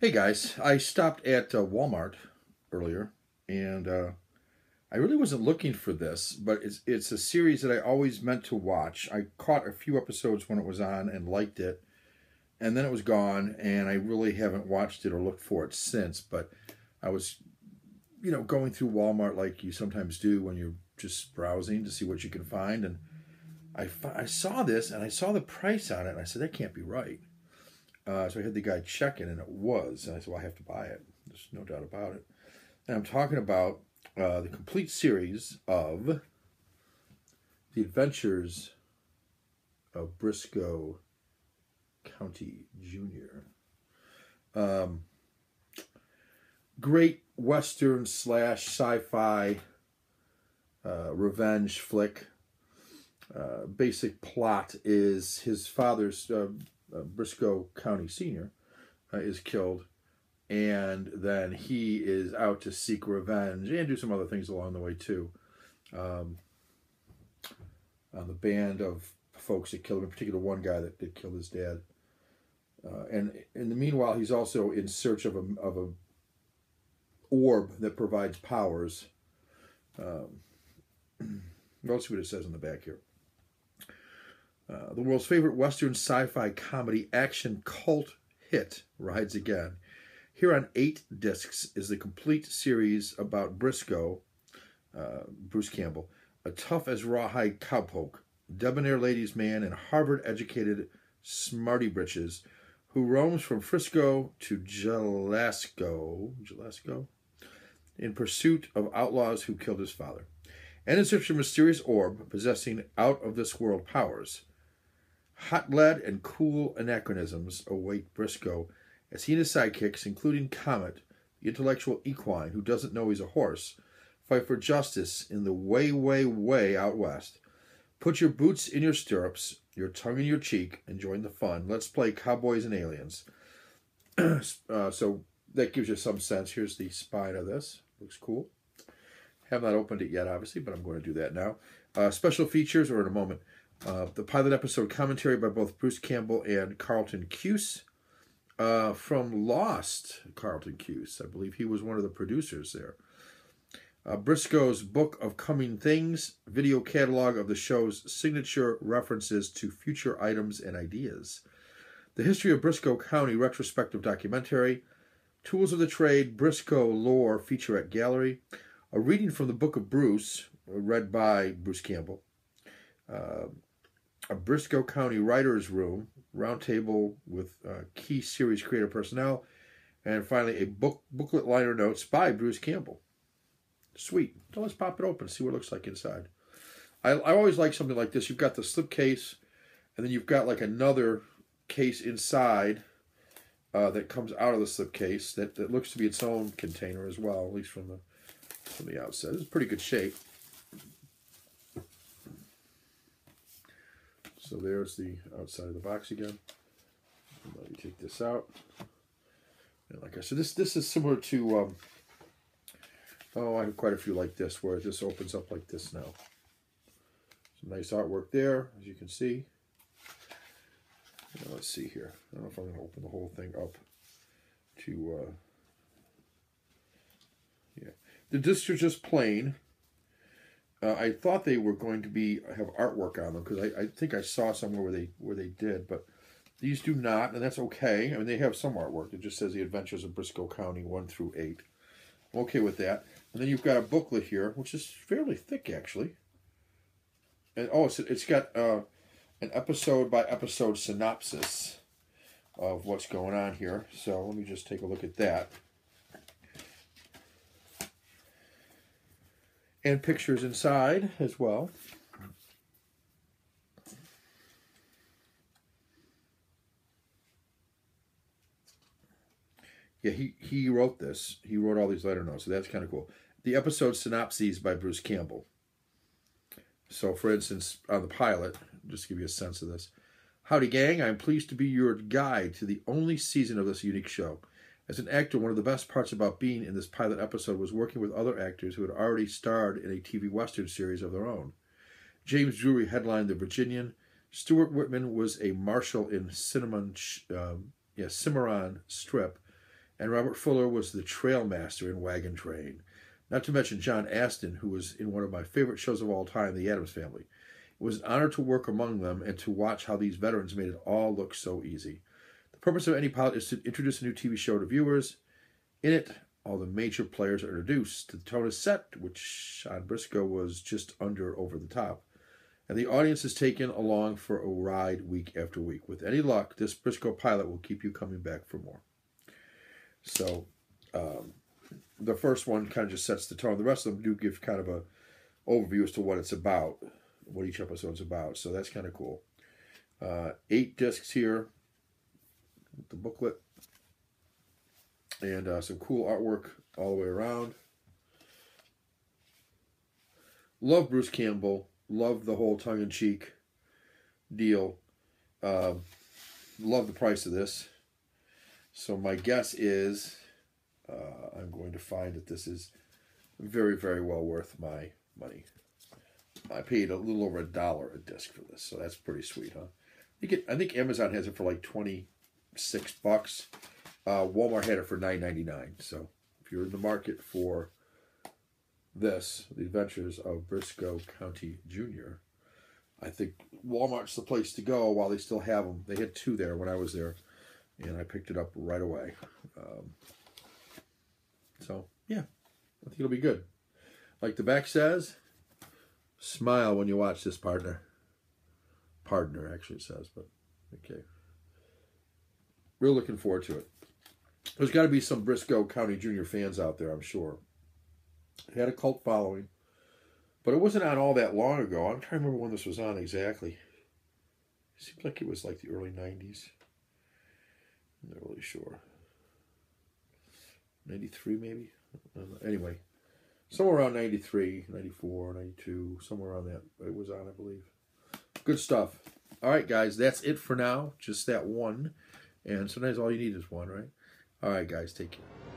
Hey guys, I stopped at uh, Walmart earlier, and uh, I really wasn't looking for this, but it's it's a series that I always meant to watch. I caught a few episodes when it was on and liked it, and then it was gone, and I really haven't watched it or looked for it since. But I was, you know, going through Walmart like you sometimes do when you're just browsing to see what you can find, and I I saw this and I saw the price on it, and I said that can't be right. Uh, so I had the guy check it, and it was. And I said, well, I have to buy it. There's no doubt about it. And I'm talking about uh, the complete series of The Adventures of Brisco County Jr. Um, great Western slash sci fi uh, revenge flick. Uh, basic plot is his father's uh, Brisco County Senior uh, is killed, and then he is out to seek revenge and do some other things along the way too. Um, on the band of folks that killed him, in particular one guy that did kill his dad. Uh, and in the meanwhile, he's also in search of a of a orb that provides powers. Um, let's see what it says on the back here. Uh, the world's favorite Western sci fi comedy action cult hit rides again. Here on eight discs is the complete series about Brisco, uh, Bruce Campbell, a tough as rawhide cowpoke, debonair ladies' man, and Harvard educated smarty britches who roams from Frisco to Jalisco, Jalisco in pursuit of outlaws who killed his father, and in search of a mysterious orb possessing out of this world powers. Hot lead and cool anachronisms await Brisco as he and his sidekicks, including Comet, the intellectual equine who doesn't know he's a horse, fight for justice in the way, way, way out west. Put your boots in your stirrups, your tongue in your cheek, and join the fun. Let's play Cowboys and Aliens. uh, so that gives you some sense. Here's the spine of this. Looks cool. Have not opened it yet, obviously, but I'm going to do that now. Uh, special features, or in a moment. Uh, the pilot episode commentary by both Bruce Campbell and Carlton Cuse. Uh, from Lost, Carlton Cuse. I believe he was one of the producers there. Uh, Brisco's Book of Coming Things, video catalog of the show's signature references to future items and ideas. The History of Brisco County retrospective documentary. Tools of the Trade, Brisco Lore featurette gallery. A reading from the Book of Bruce, read by Bruce Campbell. Uh, a Brisco County Writers Room roundtable with uh, key series creator personnel, and finally a book booklet liner notes by Bruce Campbell. Sweet. So let's pop it open, see what it looks like inside. I, I always like something like this. You've got the slipcase, and then you've got like another case inside uh, that comes out of the slipcase that, that looks to be its own container as well, at least from the from the outset. It's pretty good shape. So there's the outside of the box again. Let me take this out. And like I said, this this is similar to, um, oh, I have quite a few like this, where this opens up like this now. Some nice artwork there, as you can see. Now, let's see here. I don't know if I'm going to open the whole thing up to, uh, yeah. The discs are just plain. Uh, I thought they were going to be have artwork on them because I, I think I saw somewhere where they where they did, but these do not, and that's okay. I mean, they have some artwork. It just says the Adventures of Brisco County one through eight. I'm okay with that. And then you've got a booklet here, which is fairly thick actually. And oh, it's, it's got uh, an episode by episode synopsis of what's going on here. So let me just take a look at that. And pictures inside as well. Yeah, he, he wrote this. He wrote all these letter notes, so that's kind of cool. The episode synopses by Bruce Campbell. So, for instance, on the pilot, just to give you a sense of this. Howdy, gang. I'm pleased to be your guide to the only season of this unique show. As an actor, one of the best parts about being in this pilot episode was working with other actors who had already starred in a TV Western series of their own. James Drury headlined The Virginian. Stuart Whitman was a marshal in Cinnamon, um, yeah, Cimarron Strip. And Robert Fuller was the trail master in Wagon Train. Not to mention John Astin, who was in one of my favorite shows of all time, The Addams Family. It was an honor to work among them and to watch how these veterans made it all look so easy. The purpose of any pilot is to introduce a new TV show to viewers. In it, all the major players are introduced. The tone is set, which Sean Brisco was just under over the top. And the audience is taken along for a ride week after week. With any luck, this Brisco pilot will keep you coming back for more. So, um, the first one kind of just sets the tone. The rest of them do give kind of a overview as to what it's about, what each episode's about. So that's kind of cool. Uh, eight discs here, the booklet, and uh, some cool artwork all the way around. Love Bruce Campbell. Love the whole tongue in cheek deal. Um, love the price of this. So my guess is uh, I'm going to find that this is very, very well worth my money. I paid a little over a dollar a disc for this, so that's pretty sweet, huh? I think, it, I think Amazon has it for like twenty six bucks. Uh, Walmart had it for nine ninety nine. So if you're in the market for this, The Adventures of Brisco County Jr., I think Walmart's the place to go while they still have them. They had two there when I was there, and I picked it up right away. Um, so, yeah, I think it'll be good. Like the back says, smile when you watch this partner. Partner, actually says, but okay. Real looking forward to it. There's got to be some Brisco County Junior fans out there, I'm sure. It had a cult following, but it wasn't on all that long ago. I'm trying to remember when this was on exactly. It seems like it was like the early 90s. I'm not really sure. 93 maybe? Anyway, somewhere around 93, 94, 92, somewhere around that. It was on, I believe. Good stuff. All right, guys, that's it for now. Just that one. And sometimes all you need is one, right? All right, guys, take care.